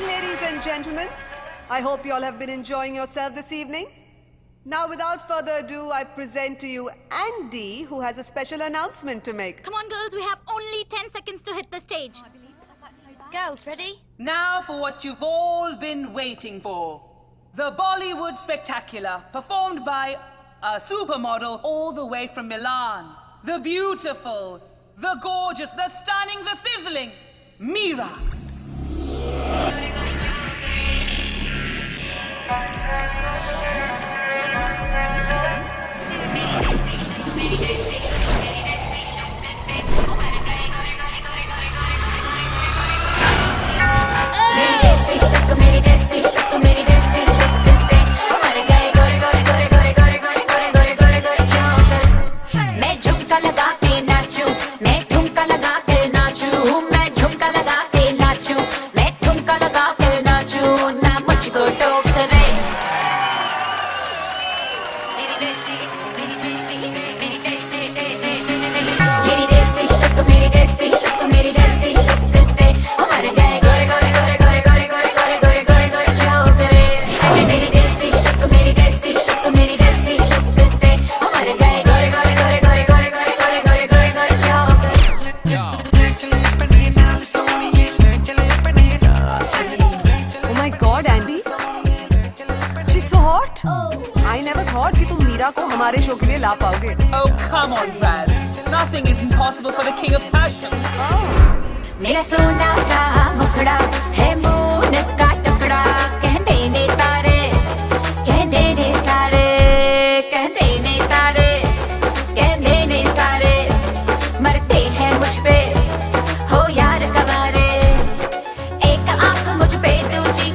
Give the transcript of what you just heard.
ladies and gentlemen. I hope you all have been enjoying yourself this evening. Now, without further ado, I present to you Andy, who has a special announcement to make. Come on, girls, we have only 10 seconds to hit the stage. Girls, ready? Now for what you've all been waiting for. The Bollywood Spectacular, performed by a supermodel all the way from Milan. The beautiful, the gorgeous, the stunning, the sizzling, Mira. Bye. They What? I never thought कि तुम मीरा को हमारे show के लिए ला पाओगे. Oh come on, Raz. Nothing is impossible for the king of fashion. Oh. मेरा सोना सा मुखड़ा है मोन का टुकड़ा कह देने तारे कह देने सारे कह देने सारे कह देने सारे मरते हैं मुझ पे हो यार कबारे एक आँख मुझ पे दूजी